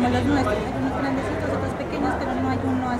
como los nuestros, hay unos grandecitos, otros pequeños, pero no hay uno así